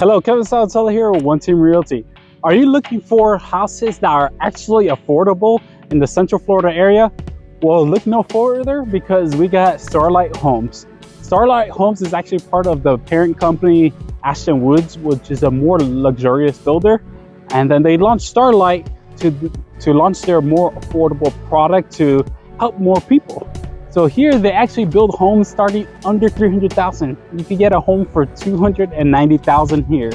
Hello, Kevin Salvatella here with One Team Realty. Are you looking for houses that are actually affordable in the Central Florida area? Well, look no further because we got Starlight Homes. Starlight Homes is actually part of the parent company Ashton Woods, which is a more luxurious builder. And then they launched Starlight to, to launch their more affordable product to help more people. So here they actually build homes starting under 300,000. You can get a home for 290,000 here.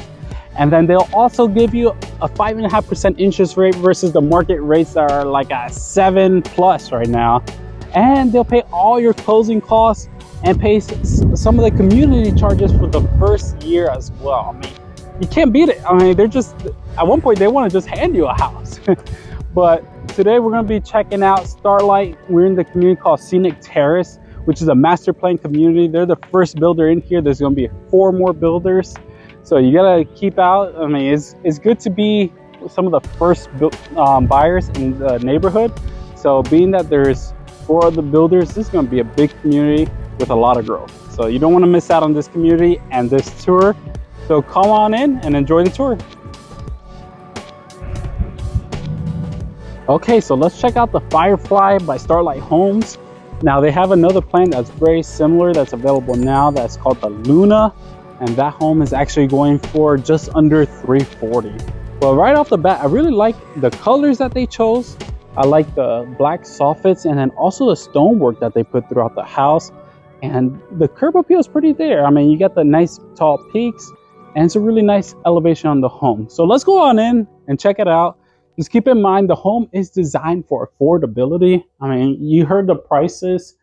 And then they'll also give you a five and a half percent interest rate versus the market rates that are like a seven plus right now. And they'll pay all your closing costs and pay some of the community charges for the first year as well. I mean, you can't beat it. I mean, they're just, at one point they want to just hand you a house. but today we're going to be checking out Starlight. We're in the community called Scenic Terrace, which is a master plan community. They're the first builder in here. There's to be four more builders. So you got to keep out. I mean, it's, it's good to be some of the first um, buyers in the neighborhood. So being that there's four other builders, this is to be a big community with a lot of growth. So you don't want to miss out on this community and this tour. So come on in and enjoy the tour. Okay, so let's check out the Firefly by Starlight Homes. Now they have another plan that's very similar that's available now that's called the Luna. And that home is actually going for just under 340. Well, right off the bat, I really like the colors that they chose. I like the black soffits and then also the stonework that they put throughout the house. And the curb appeal is pretty there. I mean, you get the nice tall peaks and it's a really nice elevation on the home. So let's go on in and check it out. Just keep in mind the home is designed for affordability. I mean, you heard the prices.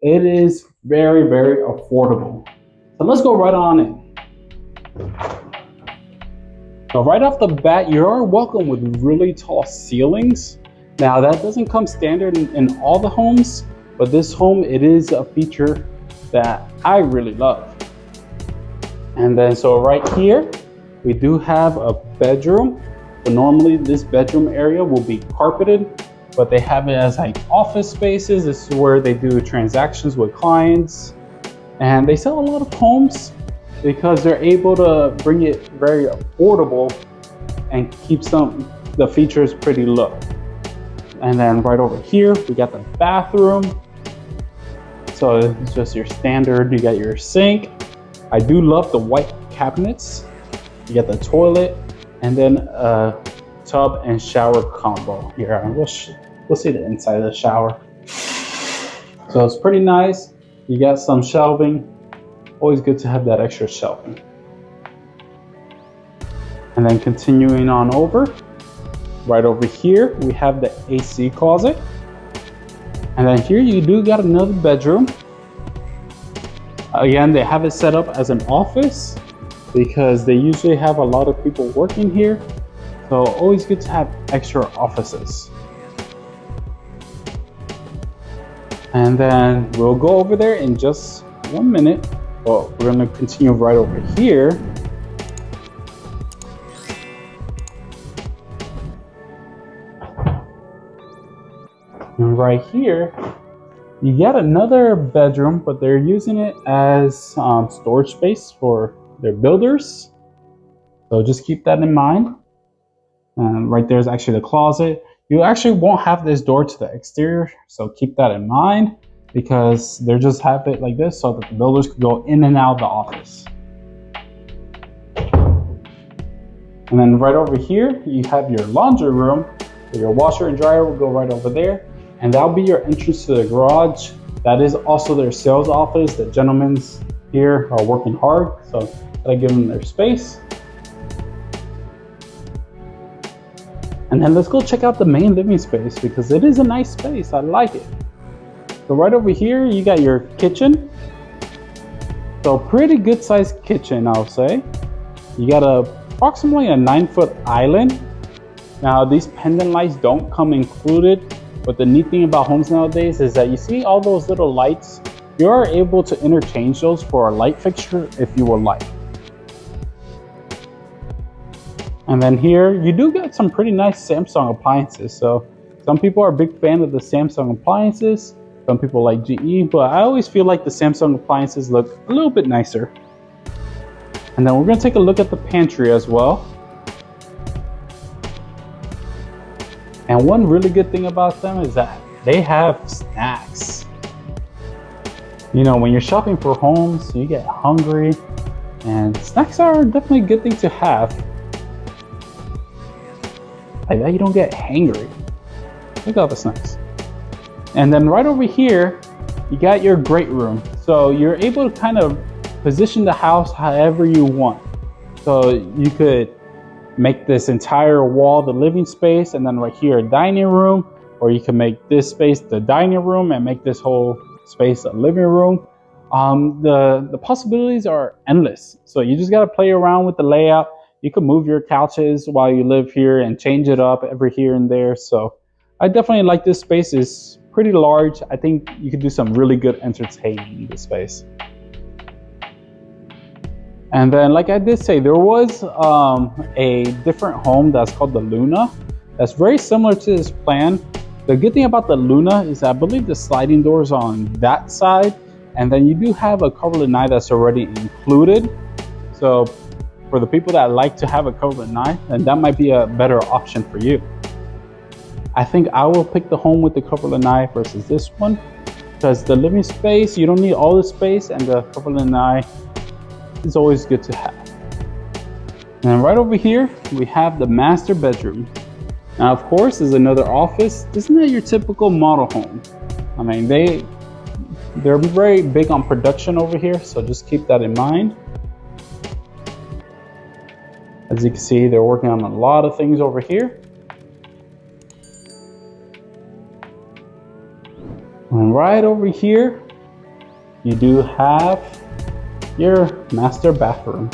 It is very, very affordable. So let's go right on in. So right off the bat, you are welcome with really tall ceilings. Now that doesn't come standard in, in all the homes, but this home, it is a feature that I really love. And then so right here, we do have a bedroom but normally this bedroom area will be carpeted, but they have it as like office spaces. This is where they do transactions with clients. And they sell a lot of homes because they're able to bring it very affordable and keep some the features pretty low. And then right over here, we got the bathroom. So it's just your standard, you got your sink. I do love the white cabinets. You got the toilet, and then a tub and shower combo here. We'll, we'll see the inside of the shower. So it's pretty nice. You got some shelving. Always good to have that extra shelving. And then continuing on over, right over here, we have the AC closet. And then here you do got another bedroom. Again, they have it set up as an office because they usually have a lot of people working here. So always good to have extra offices. And then we'll go over there in just one minute. But we're gonna continue right over here. And right here, you get another bedroom, but they're using it as um, storage space for they're builders. So just keep that in mind. And right there is actually the closet. You actually won't have this door to the exterior, so keep that in mind because they just have it like this so that the builders could go in and out of the office. And then right over here, you have your laundry room. Your washer and dryer will go right over there. And that'll be your entrance to the garage. That is also their sales office. The gentlemen's here are working hard. So Gotta give them their space. And then let's go check out the main living space because it is a nice space. I like it. So right over here, you got your kitchen. So pretty good sized kitchen, I'll say. You got a approximately a nine foot island. Now these pendant lights don't come included, but the neat thing about homes nowadays is that you see all those little lights, you are able to interchange those for a light fixture if you would like. And then here, you do get some pretty nice Samsung appliances. So some people are a big fan of the Samsung appliances. Some people like GE, but I always feel like the Samsung appliances look a little bit nicer. And then we're gonna take a look at the pantry as well. And one really good thing about them is that they have snacks. You know, when you're shopping for homes, you get hungry and snacks are definitely a good thing to have. Like bet you don't get hangry. Look at all the snacks. And then right over here, you got your great room. So you're able to kind of position the house however you want. So you could make this entire wall the living space and then right here a dining room or you can make this space the dining room and make this whole space a living room um, the the possibilities are endless so you just got to play around with the layout you can move your couches while you live here and change it up every here and there so i definitely like this space is pretty large i think you could do some really good entertaining in this space and then, like I did say, there was um, a different home that's called the Luna. That's very similar to this plan. The good thing about the Luna is I believe the sliding doors on that side, and then you do have a cover lanai that's already included. So for the people that like to have a cover lanai, then that might be a better option for you. I think I will pick the home with the cover lanai versus this one because the living space, you don't need all the space and the cover lanai is always good to have. And right over here, we have the master bedroom. Now, of course, is another office. Isn't that your typical model home? I mean, they, they're very big on production over here, so just keep that in mind. As you can see, they're working on a lot of things over here. And right over here, you do have your master bathroom.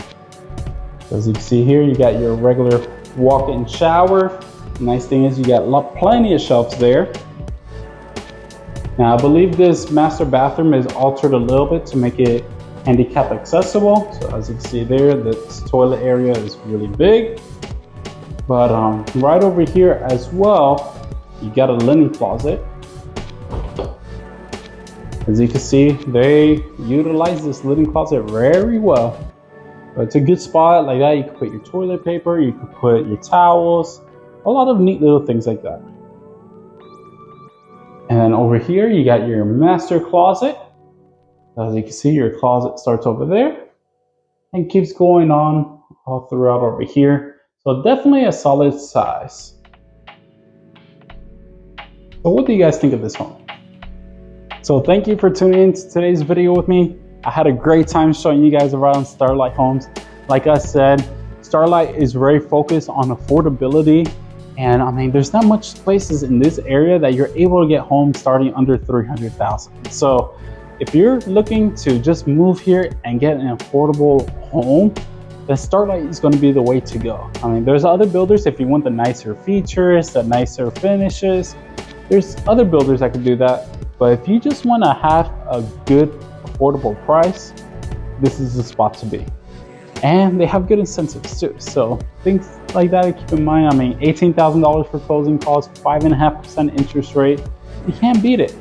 As you can see here, you got your regular walk-in shower. nice thing is you got plenty of shelves there. Now I believe this master bathroom is altered a little bit to make it handicap accessible. So as you can see there, this toilet area is really big. But um, right over here as well, you got a linen closet. As you can see, they utilize this linen closet very well. But it's a good spot like that. You can put your toilet paper, you can put your towels, a lot of neat little things like that. And over here, you got your master closet. As you can see, your closet starts over there and keeps going on all throughout over here. So definitely a solid size. So what do you guys think of this home? So thank you for tuning in to today's video with me. I had a great time showing you guys around Starlight Homes. Like I said, Starlight is very focused on affordability. And I mean, there's not much places in this area that you're able to get homes starting under 300,000. So if you're looking to just move here and get an affordable home, then Starlight is going to be the way to go. I mean, there's other builders if you want the nicer features, the nicer finishes. There's other builders that can do that. But if you just want to have a good, affordable price, this is the spot to be. And they have good incentives too. So things like that to keep in mind. I mean, $18,000 for closing costs, 5.5% interest rate. You can't beat it.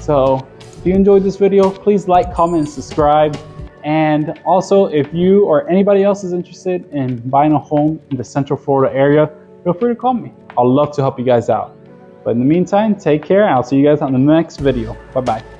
So if you enjoyed this video, please like, comment, and subscribe. And also, if you or anybody else is interested in buying a home in the Central Florida area, feel free to call me. I'd love to help you guys out. But in the meantime, take care. I'll see you guys on the next video. Bye-bye.